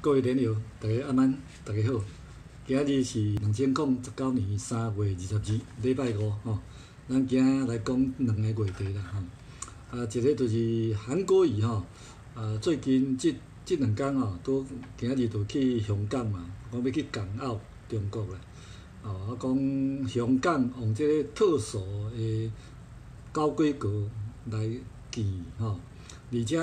各位连友，大家晚安，大家好。今日是两千零十九年三月二十二，礼拜五吼。咱今仔来讲两个话题啦吼。啊，一个就是韩国瑜吼，啊，最近即即两天吼，都今日就去香港嘛，讲要去港澳中国啦。哦，啊，讲香港用即个特殊的高规格来记吼，而且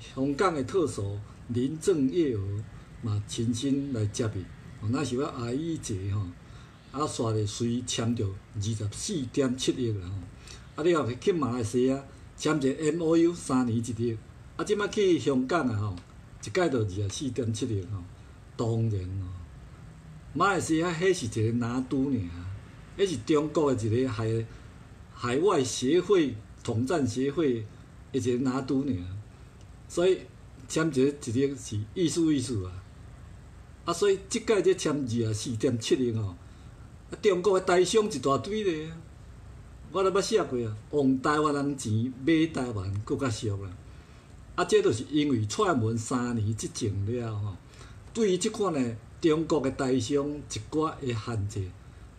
香港的特殊林郑月娥嘛亲身来接伊。哦那是我阿姨姐吼，啊，刷咧随签着二十四点七亿啦吼，啊，你后去马来西亚签一个 M O U 三年一亿，啊，即摆去香港啊吼，一届着二十四点七亿吼，当然哦，马来西亚迄是一个拿督尔，迄是中国的一个海海外协会统战协会一个拿督尔，所以签一个一个是意思意思啊。啊，所以即届这签字啊，四点七亿吼，啊，中国的台商一大堆咧，我都捌写过啊，用台湾人钱买台湾，搁较俗啦。啊，这都是因为串门三年即种了吼，对于即款的中国的台商一寡的限制，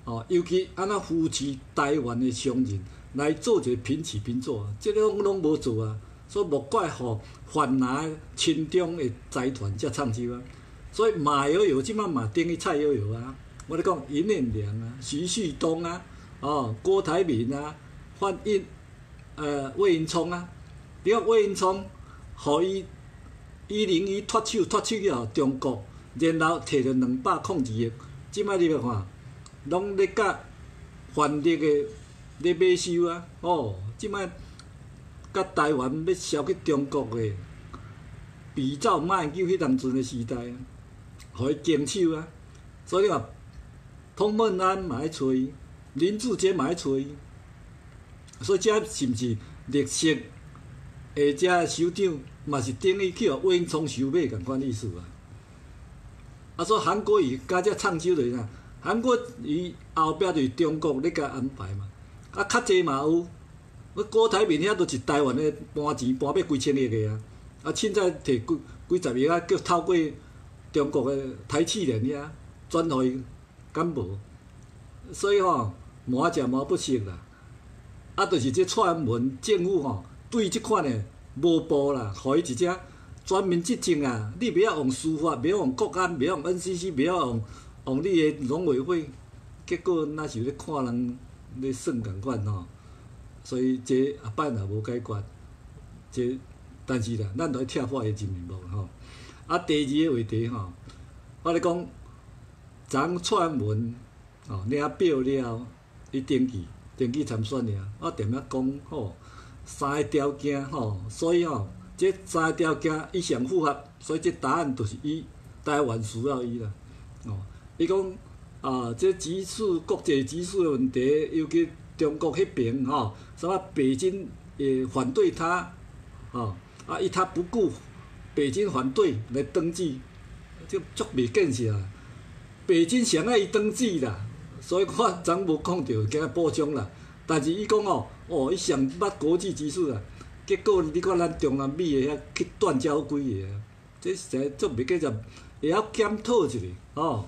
哦，尤其安那扶持台湾的商人来做一个平起平坐，即个拢无做啊，所以莫怪吼泛蓝亲中的财团才创收啊。所以马友友即摆嘛等于蔡友友啊，我咧讲尹念良啊、徐旭东啊、哦郭台铭啊、范印呃魏云聪啊，你看魏云聪，互伊一零一脱手脱手了中国，然后摕着两百控制亿，即摆你来看，拢咧甲范力的咧买收啊，哦，即摆甲台湾要销去中国的，比照马英九迄当阵的时代。互伊坚守啊！所以话，通孟安嘛爱伊，林志杰嘛爱伊，所以这是毋是绿色？下遮首长嘛是等于去互魏英聪收买共款意思啊！啊，所以韩国伊加遮创收就是啥？韩国伊后壁就是中国咧甲安排嘛，啊，较济嘛有，我郭台铭遐都是台湾咧搬钱搬要几千亿个啊！啊，凊彩摕几几十亿啊，叫透过。中国的台企联遐转互伊敢无？所以吼，麻食麻不熟啦。啊，著是即串门政府吼，对即款的无报啦，互伊一只全面执政啊。你袂晓用司法，袂晓用国安，袂晓用 NCC，袂晓用用你的农委会，结果那是咧看人咧算共款吼。所以这后摆也无解决。这但是啦，咱着要拆破伊真面目吼。啊，第二个话题吼，我咧讲，昨串门吼领表了，伊登记登记参选尔，我踮遐讲吼，三个条件吼，所以吼，这三个条件伊上符合，所以这答案就是伊台湾需要伊啦。哦，伊讲啊，这指数国际指数的问题，尤其中国迄边吼，什么北京也反对他，吼啊，伊他不顾。北京反对来登记，就足未见识啊！北京想爱伊登记啦，所以我昨无讲着，惊补充啦。但是伊讲哦，哦，伊上捌国际局势啊，结果你看咱中南美的遐去断交几个啊，这实在足未见识，会晓检讨一下哦。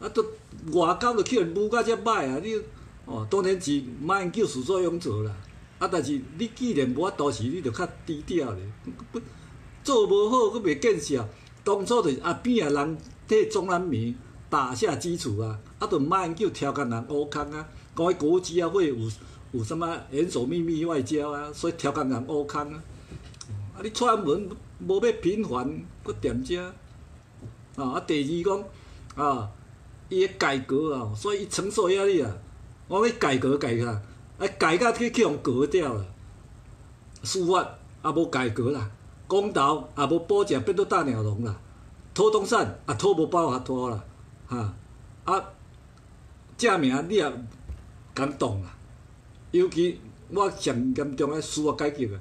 啊，都外交都去人舞甲遮歹啊！你哦，当然是马英九始作俑者啦。啊，但是你既然无法度时，你着较低调咧。做无好，佫袂见效。当初就是阿边啊人替中南美打下基础啊，啊，就马英九挑工人乌坑啊，讲迄国际啊会有有啥物严守秘密外交啊，所以挑工人乌坑啊。啊，你串门无要频繁，佫踮遮。啊，啊，第二讲啊，伊个改革啊，所以伊承受压力啊。我要改革改革，啊，改革去去互革掉了。司法也无改革啦。公道也无保证，变做大鸟笼啦；讨东山也讨无包合拖啦，哈啊！正名你也感动啦？尤其我上严重诶司法改革啊，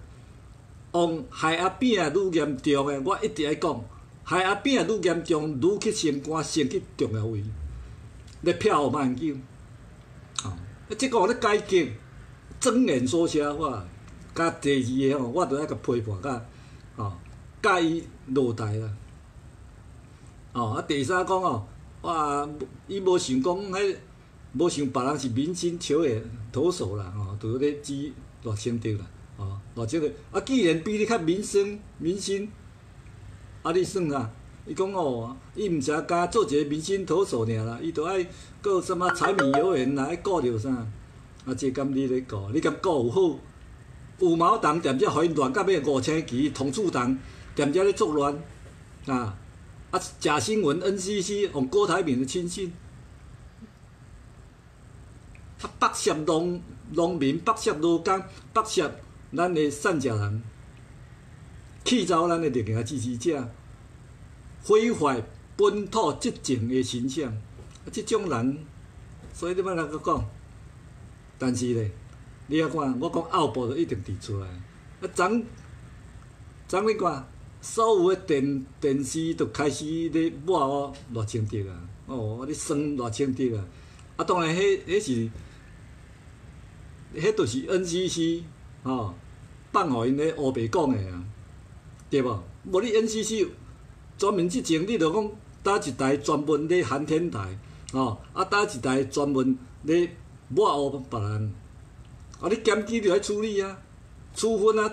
往害阿扁啊愈严重诶，我一直爱讲，害阿扁啊愈严重，愈去升官升去重要位，咧票互万九，即个咧改革，睁眼说瞎话，甲第二个吼，我着爱甲批判甲。哦，甲伊落台啦！哦，啊，第三讲哦，哇，伊无想讲迄，无想别人是明星球诶投手啦，吼，拄咧指偌清德啦，吼，偌清德，啊，既然比你较明星，明星，啊，你算啊？伊讲哦，伊毋是敢做一个明星投手尔啦，伊著爱搁什么柴米油盐啦，爱顾着啥？啊，这敢你咧顾？你敢顾有好？五毛党踮遮互因乱到要五星旗，通处党踮遮咧作乱，啊！啊，假新闻 NCC 用郭台铭的亲信，啊，剥削农农民，剥削劳工，剥削咱的善食人，气走咱的立行支持者。毁坏本土执政的形象，啊，即种人，所以你要哪个讲？但是咧，你啊看，我讲后部就一定提出来。啊，昨昨你看，所有的电电视都开始咧抹哦偌清德啊，哦，咧酸偌清德啊。啊，当然，迄迄是，迄著是 NCC 吼，放互因咧乌白讲的啊，对无？无你 NCC。专门即种，你着讲搭一台专门咧含天台，吼，啊搭一台专门咧抹黑别人，啊你检举着来处理啊，处分啊，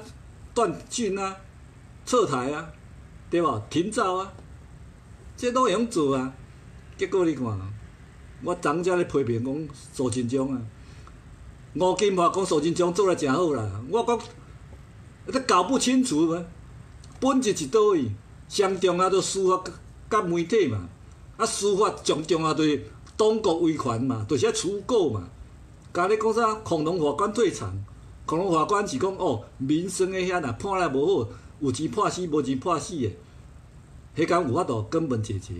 断讯啊，撤台啊，对无？停照啊，这都会用做啊。结果你看，我昨才咧批评讲苏贞昌啊，吴金华讲苏贞昌做来诚好啦，我讲，你搞不清楚嘛，本质是倒位？上重要著司法甲媒体嘛，啊司法上重要著党国威权嘛，就是啊处告嘛。甲你讲啥？恐龙法官退场，恐龙法官是讲哦，民生诶遐若判了无好，有钱判死，无钱判死诶。迄间有法度根本解决，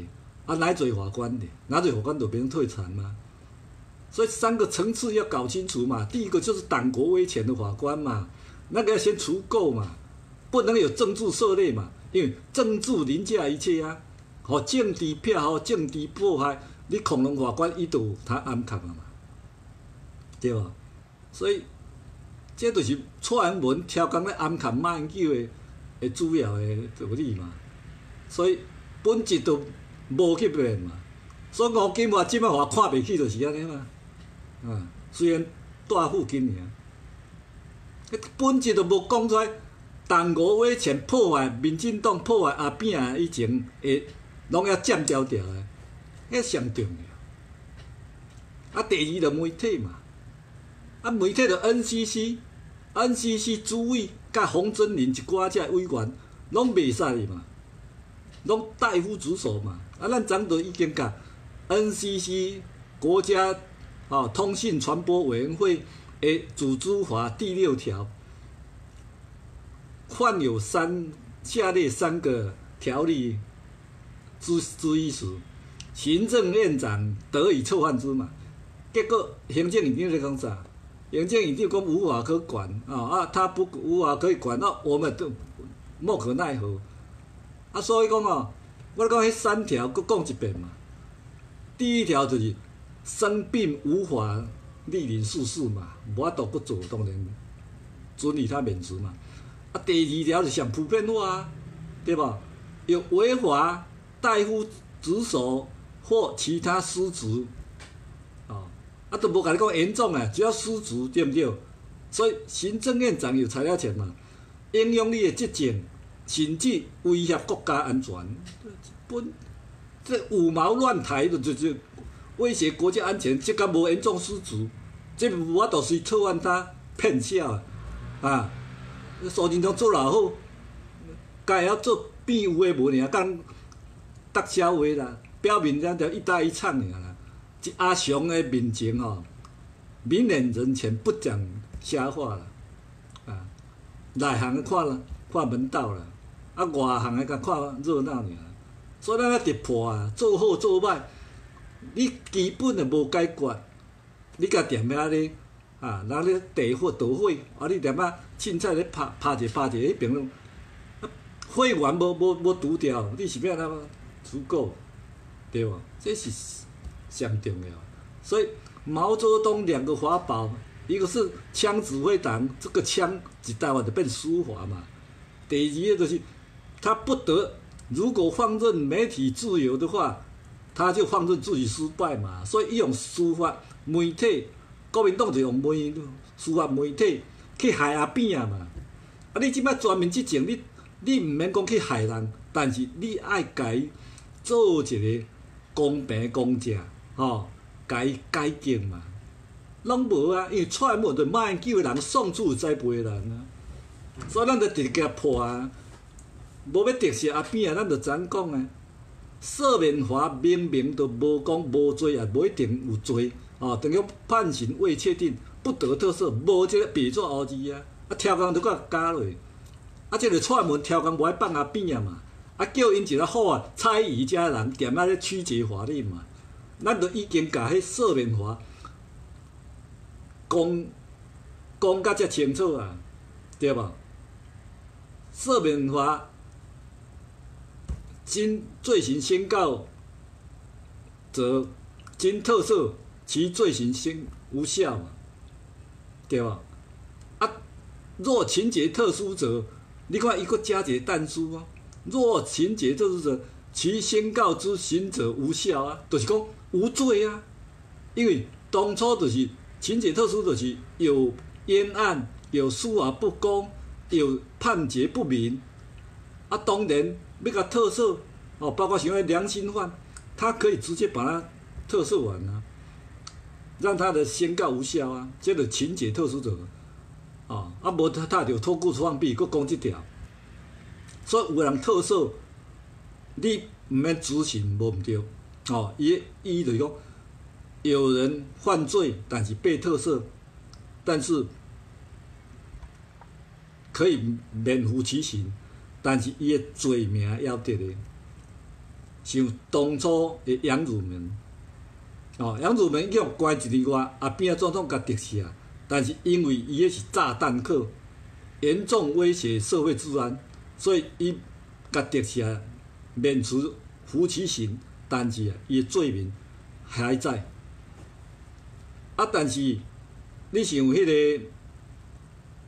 啊哪做法官的？哪做法官就变成退场嘛？所以三个层次要搞清楚嘛。第一个就是党国威权的法官嘛，那个要先除垢嘛，不能有政治涉猎嘛。因为政治凌驾一切啊，互政治票，互政治迫害，你恐龙法官伊都有他暗藏啊嘛，对无？所以，这就是蔡英文超工咧暗藏马英九的的主要的道理嘛。所以本质都无去变嘛。所以吴金华即摆话看袂起就是安尼嘛。啊，虽然大附近尔，本质都无讲出来。党国威权破坏民进党破坏阿扁啊！以前会拢要占条条的，迄上重要。啊，第二就媒体嘛，啊，媒体就 NCC，NCC 主委甲洪真林一寡遮委员拢袂使嘛，拢代夫主守嘛。啊，咱昨都已经甲 NCC 国家哦通信传播委员会的组织法第六条。犯有三下列三个条例之之一时，行政院长得以撤换之嘛。结果行政院长在讲啥？行政院长讲无法可管啊啊，他不无法可以管，那我们都莫可奈何。啊，所以讲哦，我讲迄三条，搁讲一遍嘛。第一条就是生病无法莅临世事嘛，无法度搁做，当然准予他免职嘛。啊，第二条是上普遍化，对吧？有违法代夫职守或其他失职，啊，啊都无甲你讲严重啊，只要失职对毋对？所以行政院长有材料权嘛，影响你的职权，甚至威胁国家安全，本这五毛乱抬的就就威胁国家安全，这个无严重失职，这我都是错案他骗笑啊。苏贞昌做偌好，该会晓做变有诶无尔，讲搭消话啦，表面上条一搭一唱尔啦。即阿雄诶面前吼，明眼人前不讲瞎话啦，啊，内行诶看看门道啦，啊外行诶甲看热闹尔。所以咱要突破啊，做好做歹，你基本诶无解决，你甲踮遐咧。啊，人咧地火导火，啊，你点啊凊彩咧拍拍者拍者，迄边拢火源无无无除掉，你是要安怎足够，对无？这是上重要。所以毛泽东两个法宝，一个是枪指挥党，这个枪一台湾就变书法嘛。第二个就是他不得如果放任媒体自由的话，他就放任自己失败嘛。所以伊用书法媒体，国民党就用媒司法媒体去害阿扁啊嘛。啊，你即摆专门执政，你你毋免讲去害人，但是你爱伊做一个公平公正，吼，伊改进嘛。拢无啊，因为踹门着马英九诶人送出栽培诶人啊，所以咱着直接破啊。无要特赦阿扁啊，咱着怎讲啊？赦免华明明都无讲无罪啊，无一定有罪哦，等于判刑未确定，不得特赦，无即个笔作后字啊。啊，超工都甲加落，啊，即个踹门超工无爱放阿边啊嘛，啊，叫因一个好啊，猜疑家人踮啊咧曲解法律嘛，咱都已经甲迄赦免华。讲讲甲遮清楚啊，对无？赦免法经罪行宣告，则经特赦，其罪行先无效嘛，对吧？啊，若情节特殊者，你看伊搁加一个但书啊。若情节特殊者，其宣告之行者无效啊，就是讲无罪啊，因为当初就是。情节特殊就是有冤案、有司法不公、有判决不明，啊，当然要甲特赦哦，包括像良心犯，他可以直接把他特赦完啊，让他的宣告无效啊，这个情节特殊者，哦，啊，无他他就托故放屁，搁讲即条，所以有人特赦，你毋免执行无毋对，哦，伊伊就是讲。有人犯罪，但是被特赦，但是可以免服其刑，但是伊的罪名要得的，像当初的杨汝明，哦，杨汝明叫关一年外，阿扁总统甲特赦，但是因为伊迄是炸弹客，严重威胁社会治安，所以伊甲特赦免除服其刑，但是，伊的罪名还在。啊！但是你像迄个，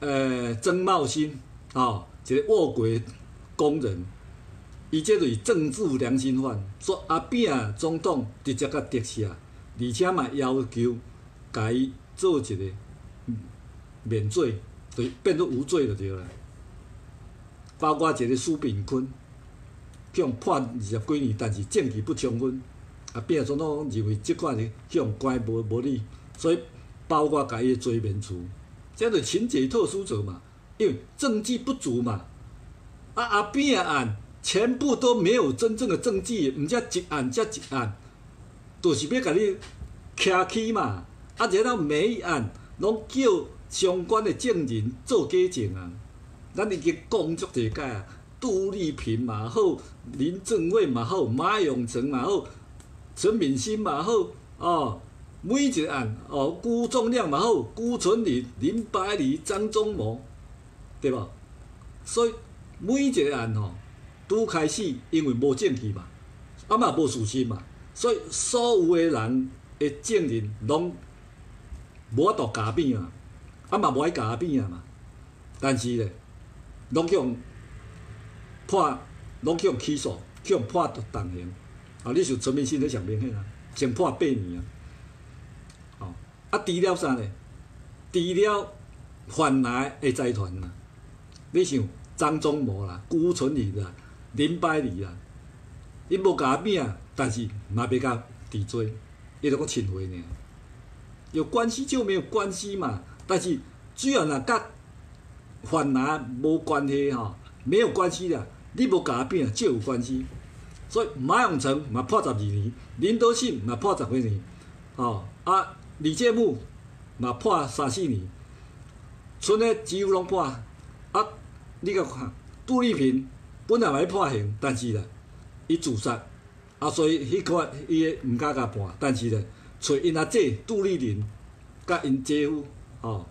呃，曾茂兴，哦，一个卧轨工人，伊这就是政治良心犯，说阿扁总统直接甲特赦，而且嘛要求甲伊做一个免罪，就变做无罪就对了。包括一个苏炳坤，向判二十几年，但是证据不充分，阿扁总统认为即款是向关无无理。所以，包括甲伊做免除，这样情节特殊者嘛，因为证据不足嘛。啊，阿扁案全部都没有真正的证据，毋则一案接一案，就是要甲你徛起嘛。啊，然后每一案拢叫相关的证人做假证啊。咱已经工作一解啊，杜丽萍嘛好，林正伟嘛好，马永成嘛好，陈敏欣嘛好，哦。每一案哦，辜仲亮嘛好，辜存林、林百里、张忠谋，对吧？所以每一个案吼，拄开始因为无证据嘛，啊嘛无事实嘛，所以所有的人的证人拢无法度假变啊，啊嘛无爱假变啊嘛。但是咧，拢叫判，拢叫起诉，叫判重刑。啊，你像陈明新咧上明显啊，先判八年啊。哦啊，除了啥呢？除了犯来的财团啊，你想张忠谋啦、辜存义啦、林百里啦，伊无甲拼，但是嘛别甲治罪，伊著讲忏悔呢。有关系就没有关系嘛，但是只要若甲犯来无关系吼，没有关系啦，你无甲拼就有关系。所以马永成嘛判十二年，林德信嘛判十几年，吼啊。李建木嘛判三四年，剩诶几乎拢判。你甲看杜丽萍本来嘛判刑，但是咧，伊自杀，啊，所以迄款伊诶毋敢甲判，但是咧，找因阿姐杜丽玲，甲因姐夫吼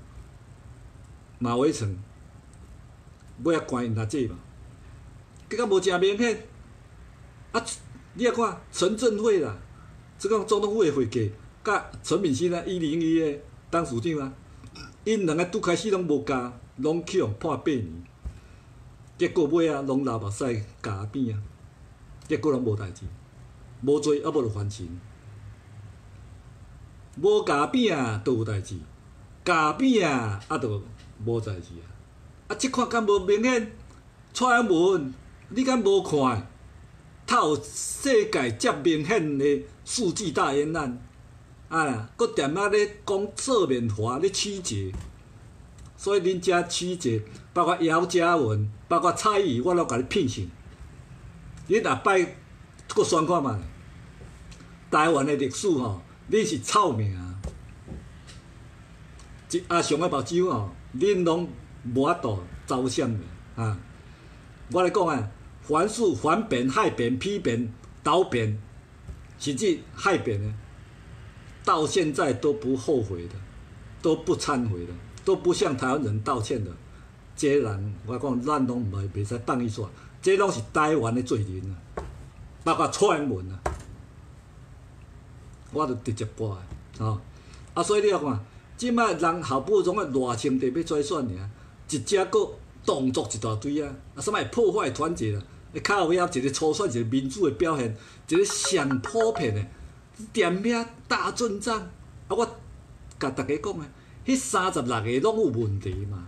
马伟成，尾啊关因阿姐嘛，结果无诚明显。啊，你啊看陈振辉啦，即个总统府诶会计。甲陈敏欣啊，一零一的当署长啊，因两个拄开始拢无加，拢去互判八年，结果尾啊，拢流目屎加边啊，结果拢无代志，无做啊，无就还钱。无加饼都有代志，加饼啊啊都无代志啊！啊，即款敢无明显？传闻你敢无看？透世界遮明显的数据大冤案，啊，搁踮啊咧讲做面花咧曲折，所以恁遮曲折，包括姚嘉文，包括蔡依，我拢甲你聘请。你若摆搁选看觅，台湾的历史吼。恁是臭名，一阿上个目睭吼，恁拢无法度招闪的啊！我来讲啊，凡是反变、害变、批辩、倒辩，甚至害变的，到现在都不后悔的，都不忏悔的，都不向台湾人道歉的，这人我讲咱拢袂袂使放伊煞，这拢是台湾的罪人啊，包括蔡文啊。我著直接播的，吼！啊，所以你看，即摆人好不容易热情地要出来选尔，一只个动作一大堆啊！啊，什么破坏团结啊？你靠尾啊，一个初选一个民主的表现，一个上普遍的，点名大阵仗啊！我甲大家讲的，迄三十六个拢有问题嘛，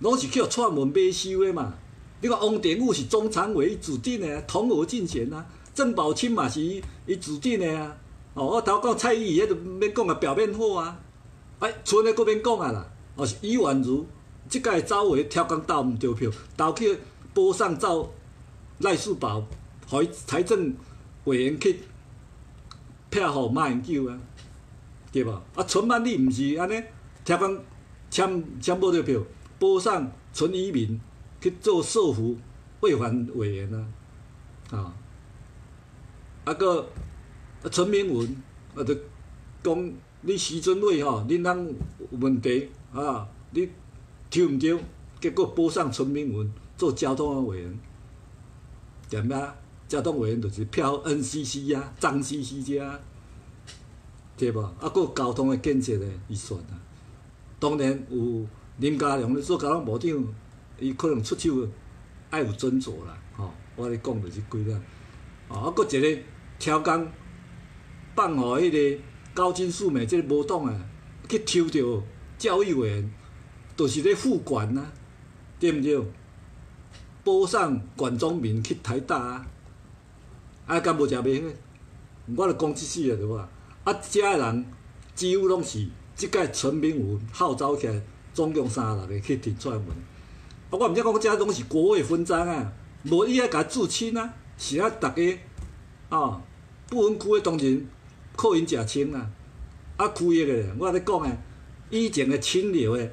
拢是叫串门买收诶嘛。你看王定武是中常委指定诶，同额竞选啊，郑宝清嘛是伊伊指定诶啊。哦，我头讲蔡依依迄著免讲啊，表面好啊，哎，剩诶搁免讲啊啦。哦，是伊宛如即届走回超工投毋着票，投去波上照赖世宝，互伊财政委员去票互马英九啊，对无？啊，陈曼丽毋是安尼，听讲签签无着票，波上陈移民去做社福未还委员啊，啊，啊个。陈明文啊，就讲你时阵位吼，恁翁有问题啊，你抽毋着，结果报上陈明文做交通的委员，点咩？交通委员就是票 NCC 啊，张 CC 遮，对无？啊，搁交通的建设的预算啊，当然有林佳龙咧做交通部长，伊可能出手爱有斟酌啦，吼，我咧讲就是几了，啊，搁一个超工。放互迄个高金素梅即个无党啊，去抽着教育委员，著是咧护管啊，对毋对？保送管中民去台大啊，啊，敢无食袂起？我著讲即世个对无？啊，遮人几乎拢是即届陈明武号召起来，总共三十六个去提出来问。啊，我毋则讲遮拢是国会分赃啊，无伊爱甲自清啊，是啊，逐个啊，不分区诶当然。靠因食清啊！啊，区域诶，我咧讲诶，以前诶清流诶，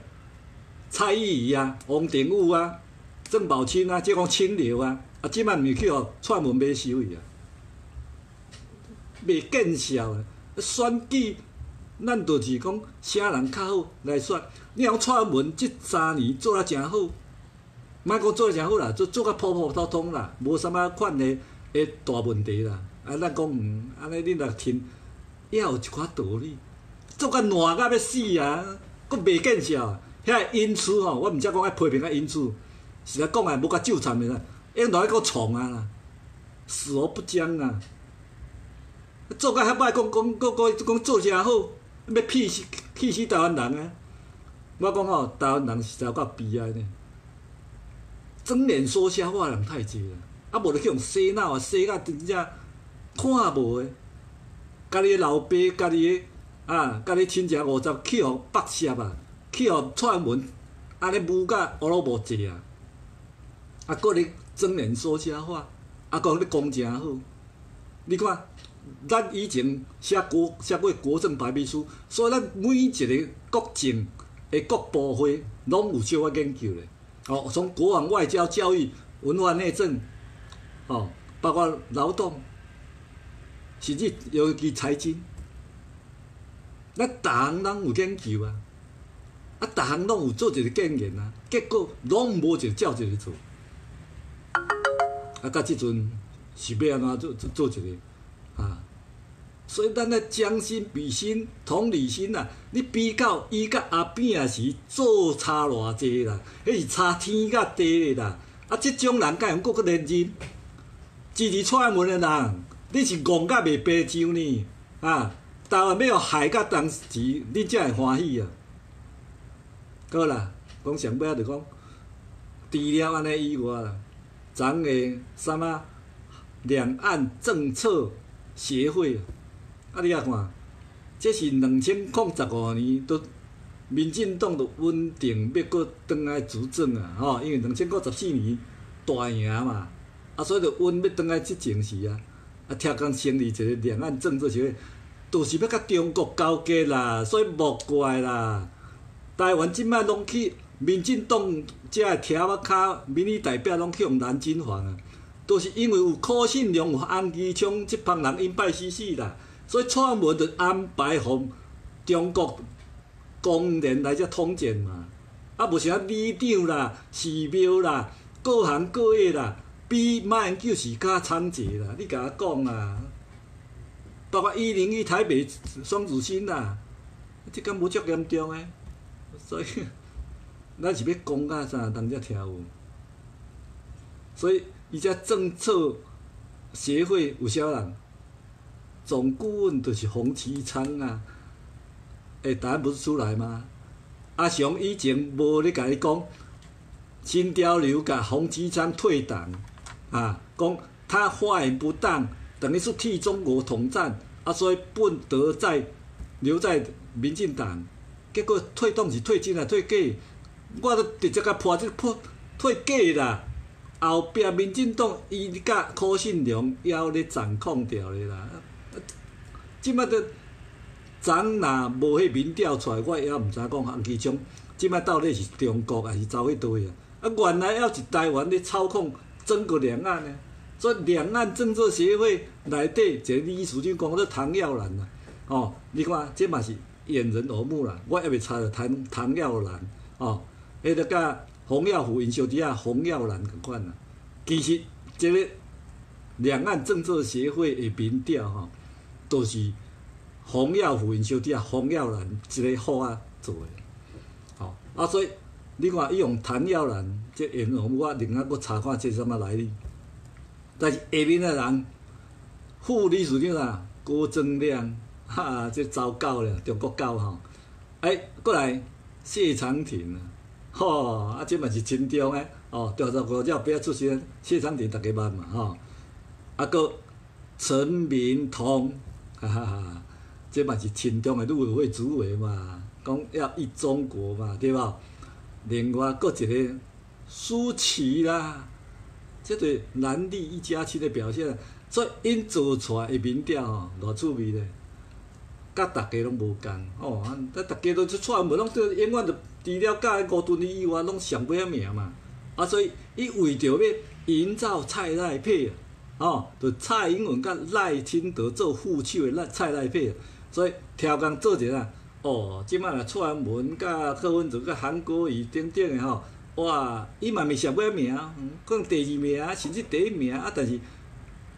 蔡依依啊、王定武啊、郑宝清啊，即讲清流啊，啊，即摆毋是去互串门买收去啊，袂见效啊！选举，咱就是讲啥人较好来选。你讲串门即三年做啊诚好，莫讲做啊诚好啦，做做甲普普通通啦，无啥物款诶诶大问题啦。啊，咱讲毋安尼恁若听。也有一寡道理，做甲烂甲要死啊！佫袂见效，遐因此吼，我毋则讲爱批评啊因此，是来讲啊，无甲纠缠的啦，因来个创啊啦，死而不僵啊！做甲遐歹，讲讲讲讲讲做诚好，要气死气死台湾人啊！我讲吼，台湾人实在够悲哀呢，睁眼说瞎话人太济了，啊无就去用洗脑啊，洗甲真正看无的。家己老爸，家己啊，家己亲戚五十去互北涉啊，去互串门，安尼母甲乌鲁木济啊，啊，搁咧睁眼说瞎话，啊，讲咧讲诚好。你看，咱以前写国写过国政白皮书，所以咱每一个国政的各部会拢有小可研究咧。哦，从国防、外交、教育、文化、内政，哦，包括劳动。甚至尤其财经，咱逐项拢有研究啊，啊，逐项拢有做一个建言啊，结果拢无一个照一个做，啊，到即阵是要安怎做做做一个啊？所以咱咧将心比心、同理心啊，你比较伊甲阿扁啊是做差偌济啦，迄是差天甲地啦，啊，即种人敢用搁去认真？支持蔡英文的人，你是戆甲袂白上呢？啊，台湾要害甲当时，你才会欢喜啊！好啦，讲上尾就讲，除了安尼以外啦，昨个什么两岸政策协会，啊，你啊看，这是两千零十五年都民进党都稳定要搁转来执政啊！吼，因为两千零十四年大赢嘛，啊，所以就稳要转来执政时啊，啊，听讲成立一个两岸政策协会，都是要甲中国交接啦，所以莫怪啦。台湾即摆拢去民进党遮个忝仔骹民意代表拢去用南京房啊，都是因为有柯信良、有安基昌即帮人因拜死死啦，所以蔡英文就安排互中国公然来遮统战嘛，啊，无啥里长啦、寺庙啦、各行各业啦，比马英九是较惨济啦，你甲我讲啊，包括一零一台北双子星啦，即敢无足严重诶？所以，咱是要讲到啥，人才听有。所以，伊只政策协会有啥人？总顾问就是洪其昌啊。诶，答案不是出来吗？阿雄以前无咧甲你讲，新潮流甲洪其昌退党啊，讲他发言不当，等于是替中国统战，啊，所以不得再留在民进党。结果退党是退真啊，退假，我都直接甲破即破退假啦。后壁民进党伊甲柯信良要咧掌控着咧啦。即摆都昨若无迄民调出来，我也毋知讲洪其昌即摆到底是中国还是走迄倒啊？啊，原来还是台湾咧操控整个两岸呢。所以两岸政策协会内底一个理事长讲做唐耀兰啊，哦，你看这嘛是。掩人耳目啦！我还未查着唐唐耀兰哦，迄个甲洪耀虎因小弟仔洪耀兰共款啦。其实，即个两岸政策协会的民调吼，都是洪耀虎因小弟仔洪耀兰一个好啊做的。吼啊，所以你看伊用谭耀兰即掩人耳目，我另外搁查看这什么来历。但是下面的人副理事长啊，郭增亮。哈，这糟糕了，中国狗吼！哎，过来谢长廷啊，吼，啊，这嘛是真中诶，哦，调查国家不要出现谢长廷，大家捌嘛，吼，啊，个陈明通，哈哈哈，这嘛是亲中诶陆委会主委嘛，讲要一中国嘛，对吧？另外，搁一个舒淇啦，这对南力一家亲的表现，所以因做出来诶民调吼，偌趣味咧。甲逐家拢无共，吼，啊，逐家都出出门拢永远着除了甲迄吴敦义以外，拢上尾仔名嘛。啊，所以伊为着要营造蔡赖配，吼，着蔡英文甲赖清德做副手的赖蔡赖配，所以超工做者啊，哦，即摆若蔡英文甲柯文哲甲韩国瑜等等的吼，哇，伊嘛咪上尾仔名，可能第二名甚至第一名，啊，但是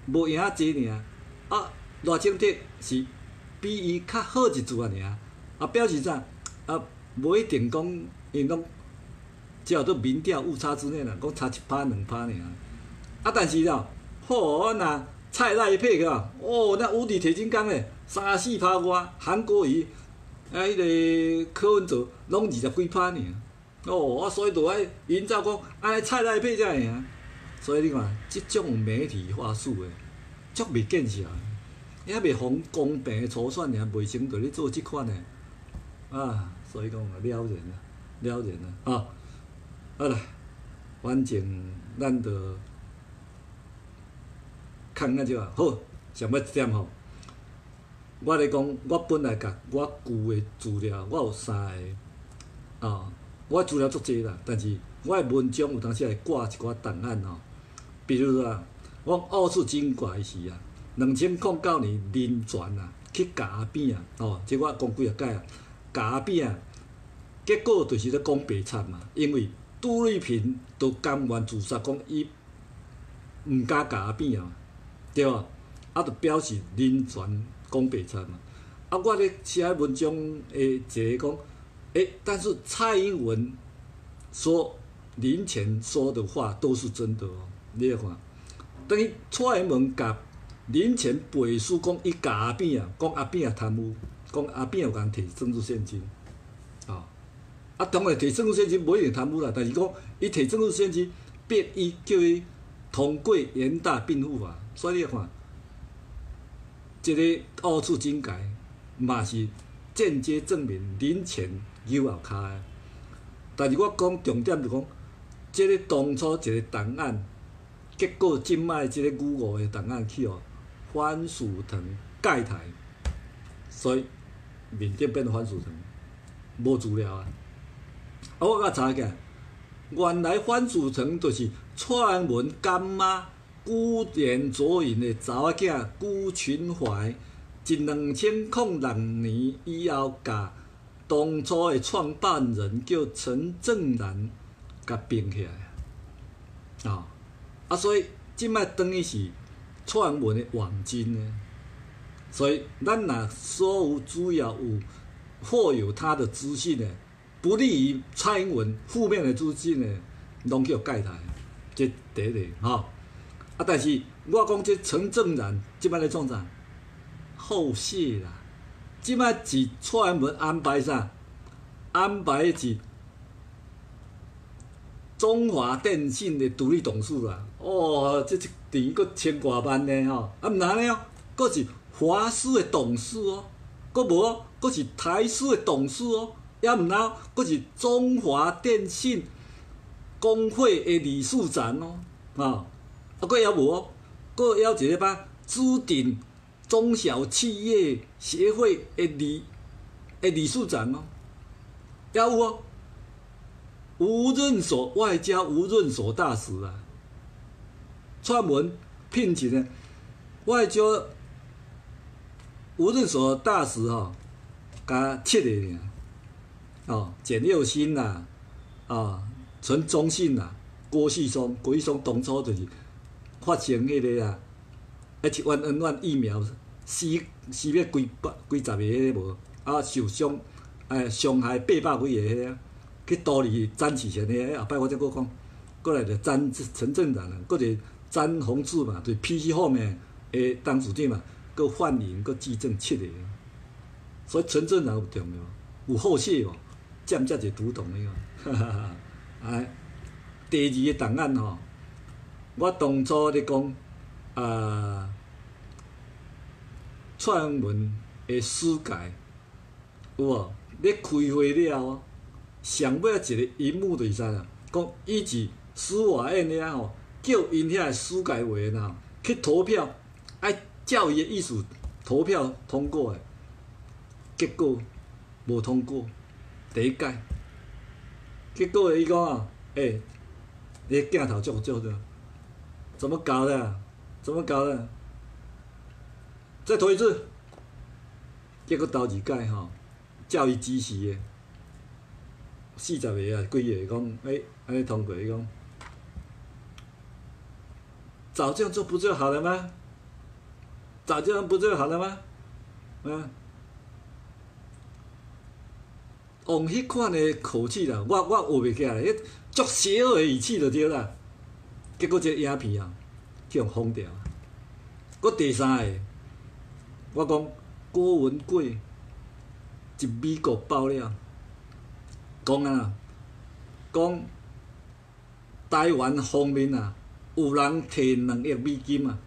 无赢啊济尔，啊，赖清德是。比伊较好一注啊尔，啊表示啥？啊无一定讲，因拢只要做民调误差之内啦，讲差一拍两拍尔。啊但是咯，好那蔡赖配个，哦那无敌铁金刚诶，三四拍外，韩国瑜啊迄个柯文哲拢二十几拍尔。哦啊所以就爱营造讲，安尼蔡赖配才会赢。所以你看，即种媒体话术诶，足未见识啊！也袂防公平诶初选尔，袂成着咧做即款诶，啊，所以讲啊，了然啊，了然啊，啊，好啦，反正咱着看啊，就啊，好，上尾一点吼，我咧讲，我本来甲我旧诶资料，我有三个，啊，我资料足济啦，但是我诶文章有当时会挂一寡档案吼，比如说啊，我奥数真怪时啊。两千零九年，林泉啊，去甲边啊，哦，即我讲几啊届啊，甲边啊，结果就是咧讲白惨嘛，因为杜瑞平都甘愿自杀，讲伊毋敢甲边啊，对啊，啊，就表示林泉讲白惨嘛。啊，我咧写文章诶，一个讲，诶，但是蔡英文说林权说的话都是真的哦，你看。等于蔡英文甲林前背书讲，伊甲阿扁啊，讲阿扁啊贪污，讲阿扁有共摕政治现金，哦，啊，当然摕政治现金无一定贪污啦，但是讲伊摕政治现金，逼伊叫伊通过严大并付法，所以你看，即个二次整改嘛是间接证明林前有后骹诶。但是我讲重点就讲，即个当初一个档案，结果即摆即个五五诶档案去互番薯藤盖台，所以面顶变番薯藤，无资料啊！啊，我甲查起来，原来番薯藤就是蔡英文干妈辜言卓银诶查某囝辜群怀，一两千零六年以后甲。当初的创办人叫陈正南，甲并起来啊！啊，所以即摆等于是串文的网金呢。所以咱若所有主要有或有他的资讯呢，不利于蔡英文负面的资讯呢，拢叫盖台，即第一个吼。啊，但是我讲这陈正然即摆咧创啥？后谢啦。即摆是蔡英文安排啥？安排是中华电信的独立董事啦。哦，这一年阁千外万呢吼。啊，毋然呢哦，阁是华师的董事哦，阁无哦，阁是台师的董事哦，也毋然，阁是中华电信工会的理事长哦，啊，啊，阁也无哦，阁要一个把指定。中小企业协会的理的理事长哦，也有哦，吴润所外交吴润所大使啊，串门聘请的外交无论说大使吼，加七个哦，简佑新呐，啊，陈忠信呐，郭旭松，郭旭松当初就是发生迄个啊。一万恩万疫苗死死要几百几十个迄个无，啊受伤，诶伤害八百几个迄个，去倒里詹启贤迄个，后摆我再搁讲，过来就詹陈镇长啦，搁个詹宏志嘛，就 PC 后面诶当主席嘛，搁范宁搁记证七个，所以陈镇长有重要，有后续哦，这才是独栋的哦，哈哈哈，哎，第二个档案吼，我当初咧讲。啊，蔡英文的书改有无？咧开会了哦，上尾一个一幕就是啥啦？讲以前司法院了吼，叫因遐书改委员呐去投票，爱照伊的意思投票通过的，结果无通过，第一届，结果伊讲啊，诶，你镜头照照的，怎么搞的？怎么搞的？再投一次，结果投二届吼，教育支持的四十个啊，几个讲，哎，安尼通过伊讲，早这样做不就好了吗？早这样不就好了吗？嗯，用迄款的口气啦，我我学袂起来，迄足邪恶的语气就对啦。结果这影片啊。用封掉，搁第三个，我讲郭文贵，一美国爆料，讲啊，讲台湾方面啊，有人摕两亿美金啊，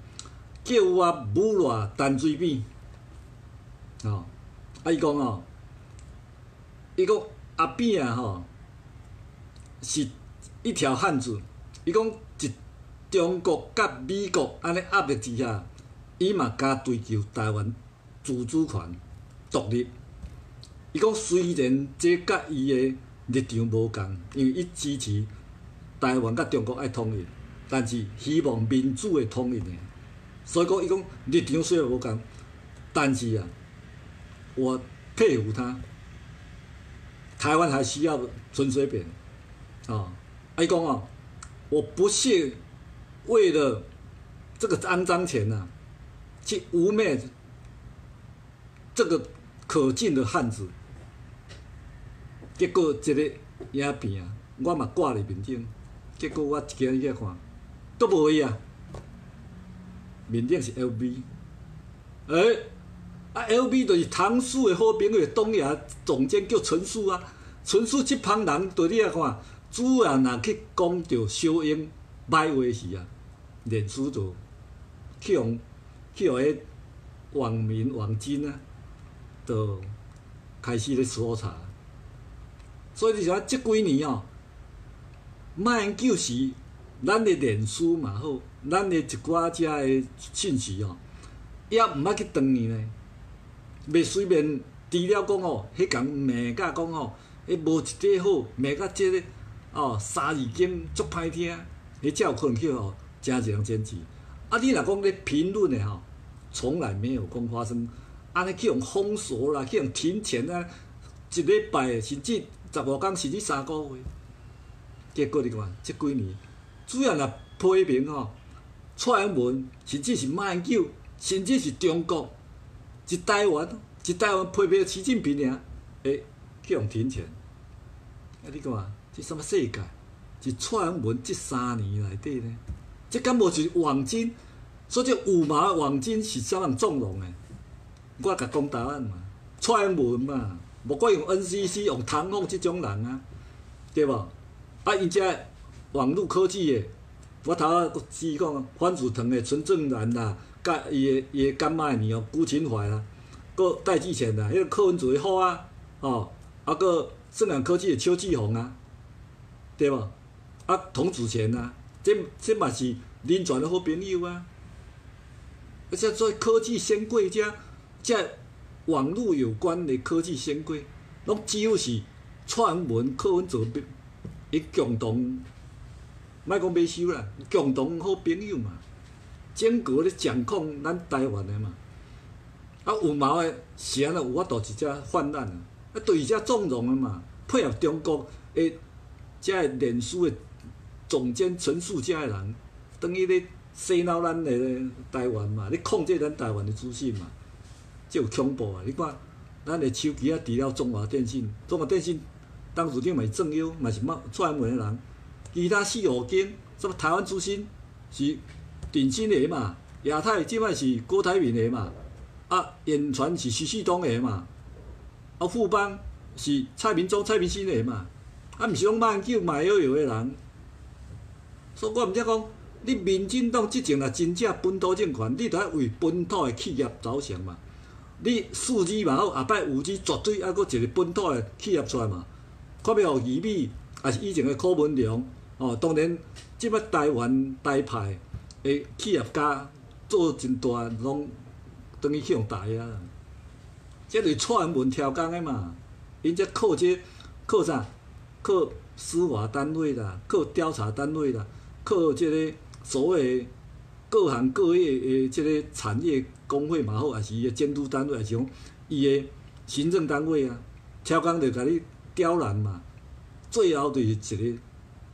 叫我侮辱陈水扁，哦，啊伊讲哦，伊讲阿扁啊吼，是一条汉子，伊讲一。中国甲美国安尼压力之下，伊嘛敢追求台湾自主权、独立。伊讲虽然这甲伊的立场无共，因为伊支持台湾甲中国爱统一，但是希望民主的统一呢。所以讲，伊讲立场虽然无共，但是啊，我佩服他，台湾还需要陈水扁啊。伊讲啊，我不屑。为了这个肮脏钱呐，去污蔑这个可敬的汉子，结果一个影片啊，我嘛挂伫面顶，结果我一个人去看，都无伊啊，面顶是 LV，诶，啊 LV 就是唐叔的好朋友东亚总监叫陈叔啊，陈叔即帮人对你来看，主要若去讲着小英歹话时啊，脸书就去用去用迄网民网金啊，就开始咧搜查，所以你像即几年哦，马英九是咱的脸书嘛好，咱的一寡遮的信息哦，也毋捌去断呢呢，袂随便除了讲哦，迄工骂甲讲哦，迄无一块好，骂甲即个哦三字经足歹听，迄才有可能去哦真一人坚持。啊，你若讲咧评论的吼，从来没有讲发生。安尼去用封锁啦，去用停钱啊，一礼拜甚至十五天甚至三个月，结果你看，即几年主要若批评吼，蔡英文甚至是马英九，甚至是中国，一台湾，一台湾批评习近平尔，会去用停钱。啊，你看，即什么世界？是蔡英文即三年内底呢？即敢无是网军？所以这五毛网军是怎样纵容诶？我甲讲答案嘛，蔡英文嘛，无怪用 NCC 用唐凤即种人啊，对无？啊，伊遮网络科技的，我头仔佫只讲番薯藤诶陈正南啦，甲伊的伊的干妈诶哦，辜清怀啦，佫戴志贤啦，迄个柯文哲诶好啊，哦，啊佫盛阳科技诶邱继红啊，对无？啊，童子贤啊，这这嘛是林传诶好朋友啊，而且做科技先贵遮。即网络有关的科技先贵，拢只有是串文课文做，伊共同，莫讲买收啦，共同好朋友嘛，整个咧掌控咱台湾的嘛，啊有毛的是安尼有法度一只泛滥啊，啊对遮纵容的嘛，配合中国的遮脸书的总监陈述遮的人，等于咧洗脑咱的台湾嘛，咧控制咱台湾的资讯嘛。即有恐怖啊！你看，咱的手机啊，除了中华电信，中华电信当时顶嘛是正优，嘛是冒出门的人。其他四五间，什么台湾之星是鼎新的嘛，亚太即摆是郭台铭的嘛，啊，远传是徐旭东的嘛，啊，富邦是蔡明忠、蔡明新的嘛，啊，毋是讲万九卖药药的人。所以我毋则讲，你民进党即阵若真正本土政权，你着爱为本土的企业着想嘛。你四 G 嘛好，下摆五 G 绝对还佫一个本土的企业出来嘛，看要互鱼米，也是以前的柯文良，哦，当然，即摆台湾台派的企业家做真大，拢等于去用台啊，即是蔡英文挑工的嘛，因则靠这靠啥？靠司法单位啦，靠调查单位啦，靠即个所谓各行各业的即个产业。工会嘛好，也是伊个监督单位，也是讲伊个行政单位啊，超工着甲你刁难嘛，最后就是一个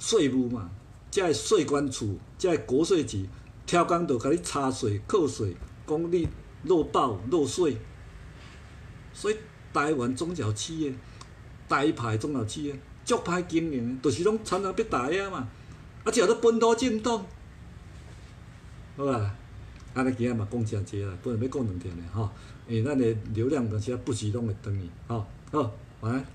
税务嘛，即个税关处，即个国税局，超工着甲你查税、扣税，讲你漏报漏税，所以台湾中小企业、台派中小企业足歹经营，就是拢常常逼大啊嘛，啊，只要都本土政党，好吧？安尼今仔嘛讲诚济啦，本来要讲两天诶吼，因为咱诶流量有时啊不时拢会断去，吼，好，晚安。